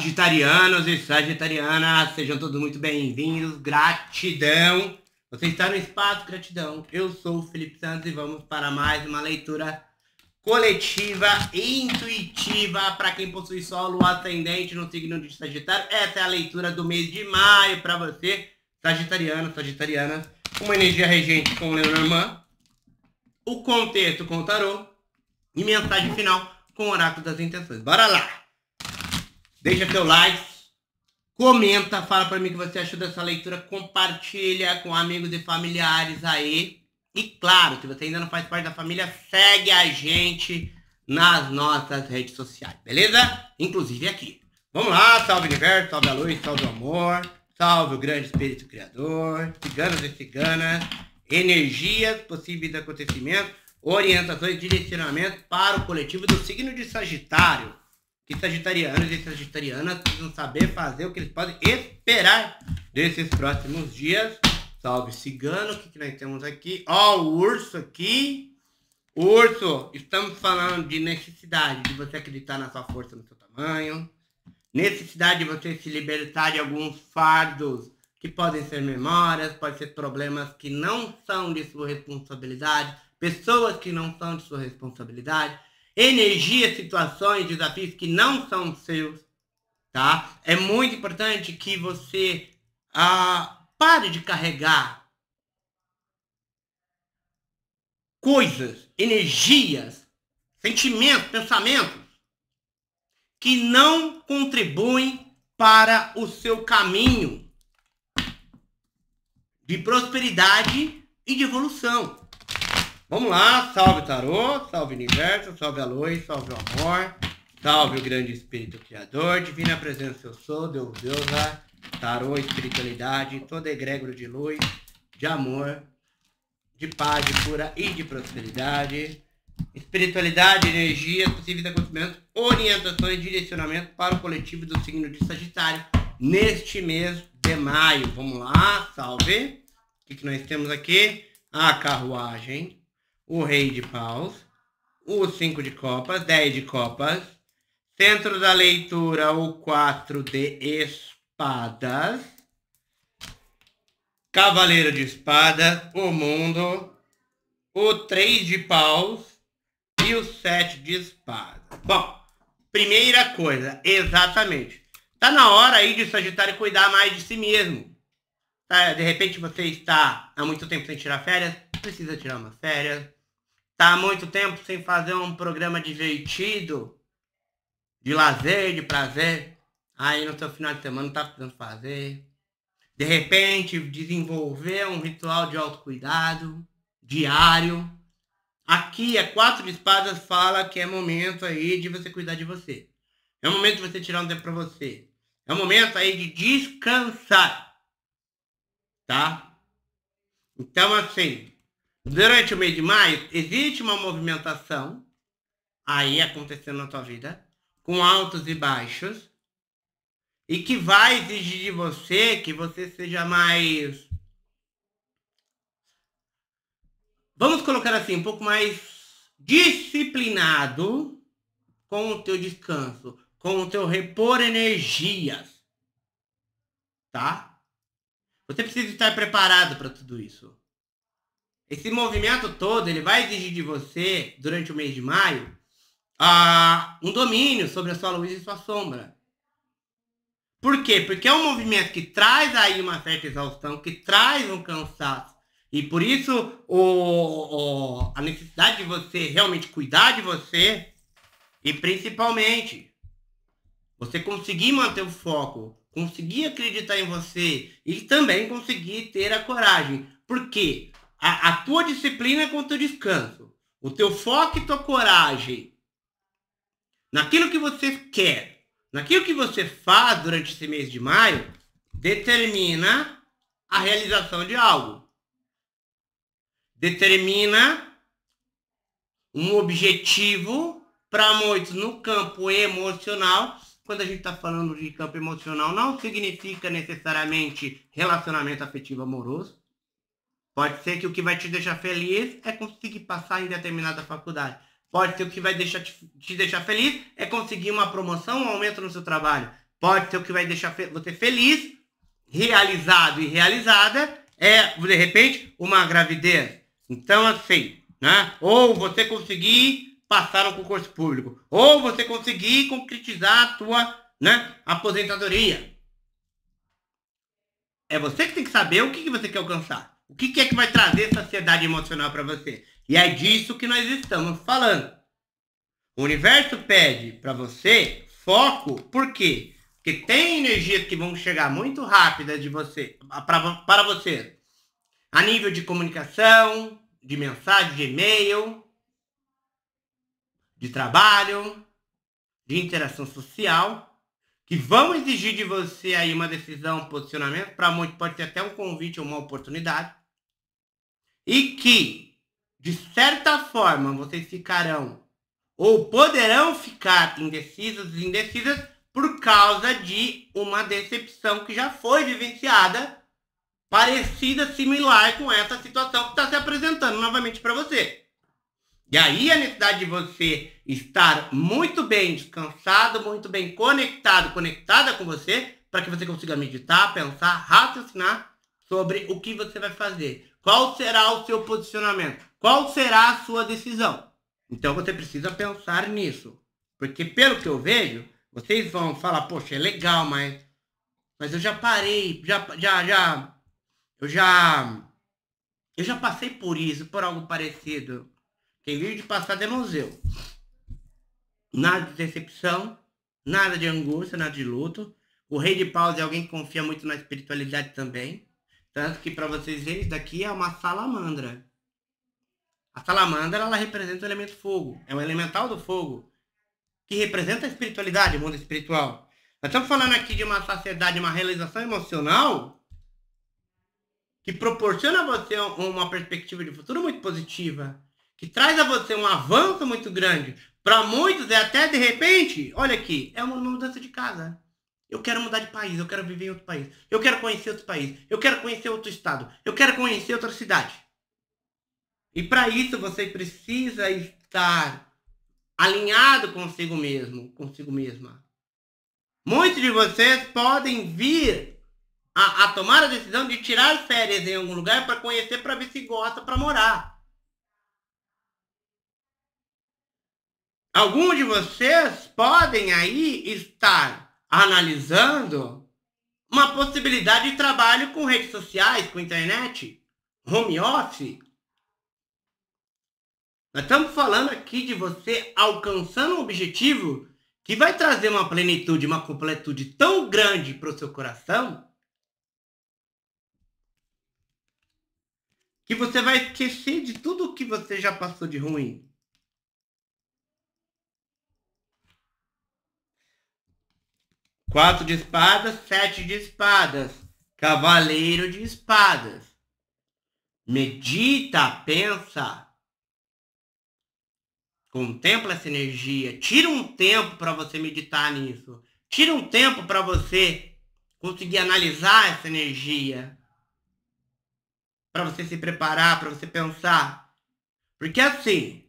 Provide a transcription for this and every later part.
Sagitarianos e Sagitarianas, sejam todos muito bem-vindos. Gratidão. Você está no espaço Gratidão. Eu sou o Felipe Santos e vamos para mais uma leitura coletiva e intuitiva para quem possui solo ascendente no signo de Sagitário. Essa é a leitura do mês de maio para você, Sagitariano, Sagitariana. Uma energia regente com Lenormand. O contexto com o tarô. E mensagem final com o oráculo das intenções. Bora lá! Deixa seu like, comenta, fala para mim o que você achou dessa leitura, compartilha com amigos e familiares aí. E claro, se você ainda não faz parte da família, segue a gente nas nossas redes sociais, beleza? Inclusive aqui. Vamos lá, salve universo, salve a luz, salve o amor, salve o grande espírito criador, ciganos e ciganas, energias, possíveis acontecimentos, orientações, direcionamentos para o coletivo do signo de Sagitário que sagitarianos e sagitarianas precisam saber fazer o que eles podem esperar desses próximos dias. Salve cigano, o que, que nós temos aqui? Ó, oh, o urso aqui. Urso, estamos falando de necessidade de você acreditar na sua força, no seu tamanho. Necessidade de você se libertar de alguns fardos que podem ser memórias, podem ser problemas que não são de sua responsabilidade, pessoas que não são de sua responsabilidade energia, situações, desafios que não são seus, tá? É muito importante que você ah, pare de carregar coisas, energias, sentimentos, pensamentos que não contribuem para o seu caminho de prosperidade e de evolução. Vamos lá, salve tarô, salve universo, salve a luz, salve o amor, salve o grande espírito criador, divina presença eu sou, Deus, Deusa, tarô, espiritualidade, toda egrégora de luz, de amor, de paz, de cura e de prosperidade, espiritualidade, energia, possíveis acontecimentos, orientações, direcionamento para o coletivo do signo de Sagitário neste mês de maio. Vamos lá, salve. O que, que nós temos aqui? A carruagem o rei de paus, o cinco de copas, 10 de copas, centro da leitura, o 4 de espadas, cavaleiro de espadas, o mundo, o 3 de paus e o 7 de espadas. Bom, primeira coisa, exatamente. Tá na hora aí de Sagitário cuidar mais de si mesmo. Tá? De repente você está há muito tempo sem tirar férias, precisa tirar umas férias Tá há muito tempo sem fazer um programa divertido, de lazer, de prazer. Aí no seu final de semana não tá precisando fazer. De repente, desenvolver um ritual de autocuidado diário. Aqui é quatro espadas fala que é momento aí de você cuidar de você. É o momento de você tirar um tempo para você. É o momento aí de descansar. Tá? Então assim, Durante o mês de maio, existe uma movimentação aí acontecendo na tua vida, com altos e baixos, e que vai exigir de você que você seja mais. Vamos colocar assim, um pouco mais disciplinado com o teu descanso, com o teu repor energias. Tá? Você precisa estar preparado para tudo isso. Esse movimento todo, ele vai exigir de você, durante o mês de maio, uh, um domínio sobre a sua luz e sua sombra. Por quê? Porque é um movimento que traz aí uma certa exaustão, que traz um cansaço. E por isso o, o, a necessidade de você realmente cuidar de você e principalmente você conseguir manter o foco, conseguir acreditar em você e também conseguir ter a coragem. Por quê? A, a tua disciplina com o teu descanso, o teu foco e tua coragem naquilo que você quer, naquilo que você faz durante esse mês de maio, determina a realização de algo. Determina um objetivo para muitos no campo emocional. Quando a gente está falando de campo emocional, não significa necessariamente relacionamento afetivo amoroso. Pode ser que o que vai te deixar feliz é conseguir passar em determinada faculdade. Pode ser que o que vai deixar te, te deixar feliz é conseguir uma promoção, um aumento no seu trabalho. pode ser o que vai deixar você feliz, realizado e realizada, é, de repente, uma gravidez. Então, assim, né? Ou você conseguir passar no concurso público, ou você conseguir concretizar a tua né, aposentadoria. É você que tem que saber o que, que você quer alcançar. O que, que é que vai trazer saciedade emocional para você. E é disso que nós estamos falando. O universo pede para você foco, por quê? Porque tem energias que vão chegar muito rápidas de você, para você. A nível de comunicação, de mensagem, de e-mail, de trabalho, de interação social, que vão exigir de você aí uma decisão, um posicionamento, para muito pode ser até um convite ou uma oportunidade, e que, de certa forma, vocês ficarão ou poderão ficar indecisos e indecisas por causa de uma decepção que já foi vivenciada parecida, similar com essa situação que está se apresentando novamente para você. E aí a necessidade de você estar muito bem descansado, muito bem conectado, conectada com você, para que você consiga meditar, pensar, raciocinar sobre o que você vai fazer. Qual será o seu posicionamento? Qual será a sua decisão? Então você precisa pensar nisso. Porque pelo que eu vejo, vocês vão falar, poxa, é legal, mas mas eu já parei, já já já eu já. Eu já passei por isso, por algo parecido. Quem vive de passado é museu. Nada de decepção, nada de angústia, nada de luto. O rei de paus é alguém que confia muito na espiritualidade também. Tanto que para vocês verem, isso daqui é uma salamandra. A salamandra, ela representa o elemento fogo. É o elemental do fogo. Que representa a espiritualidade, o mundo espiritual. Nós estamos falando aqui de uma saciedade, uma realização emocional que proporciona a você uma perspectiva de futuro muito positiva, que traz a você um avanço muito grande. Para muitos é até de repente, olha aqui, é uma mudança de casa. Eu quero mudar de país, eu quero viver em outro país, eu quero conhecer outro país, eu quero conhecer outro estado, eu quero conhecer outra cidade. E para isso você precisa estar alinhado consigo mesmo, consigo mesma. Muitos de vocês podem vir a, a tomar a decisão de tirar férias em algum lugar para conhecer, para ver se gosta, para morar. Alguns de vocês podem aí estar analisando uma possibilidade de trabalho com redes sociais, com internet, home office. Nós estamos falando aqui de você alcançando um objetivo que vai trazer uma plenitude, uma completude tão grande para o seu coração que você vai esquecer de tudo o que você já passou de ruim. Quatro de espadas, sete de espadas. Cavaleiro de espadas. Medita, pensa. Contempla essa energia. Tira um tempo para você meditar nisso. Tira um tempo para você conseguir analisar essa energia para você se preparar, para você pensar. Porque assim,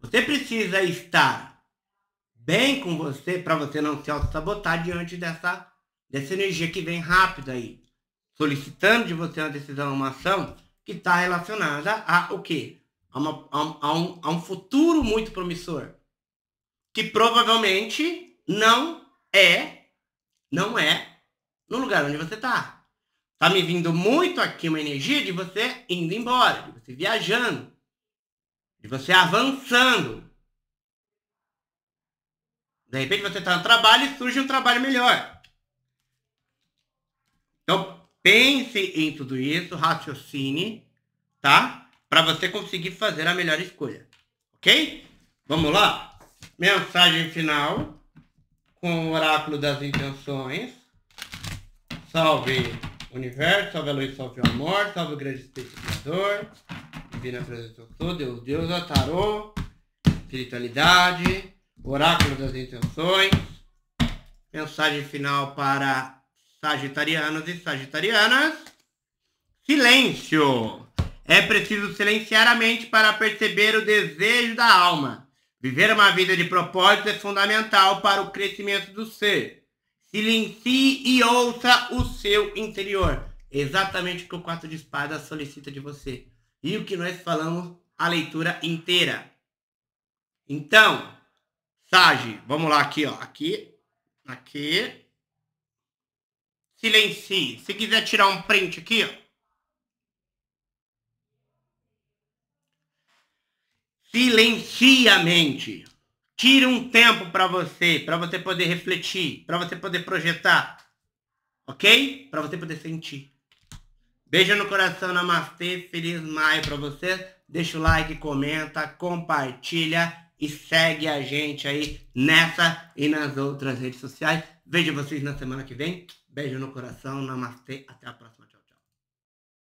você precisa estar bem com você para você não se auto-sabotar diante dessa, dessa energia que vem rápida aí. Solicitando de você uma decisão, uma ação que está relacionada a o quê? A, uma, a, a, um, a um futuro muito promissor. Que provavelmente não é, não é no lugar onde você está. Tá me vindo muito aqui uma energia de você indo embora, de você viajando, de você avançando. De repente você está no trabalho e surge um trabalho melhor. Então, pense em tudo isso, raciocine, tá? Para você conseguir fazer a melhor escolha. Ok? Vamos lá? Mensagem final com o oráculo das intenções. Salve universo, salve a luz, salve o amor, salve o grande espírito divina presença sou, Deus, Deus, tarô, espiritualidade, oráculo das intenções, mensagem final para sagitarianos e sagitarianas, silêncio. É preciso silenciar a mente para perceber o desejo da alma. Viver uma vida de propósito é fundamental para o crescimento do ser. Silencie e ouça o seu interior. Exatamente o que o quatro de espadas solicita de você. E o que nós falamos a leitura inteira. Então, Sage, vamos lá aqui, ó. Aqui, aqui. Silencie. Se quiser tirar um print aqui, ó. Silencie a mente. Tire um tempo para você, para você poder refletir, para você poder projetar. Ok? Para você poder sentir. Beijo no coração, namastê, feliz maio para você. Deixa o like, comenta, compartilha e segue a gente aí nessa e nas outras redes sociais. Vejo vocês na semana que vem. Beijo no coração, namastê, até a próxima.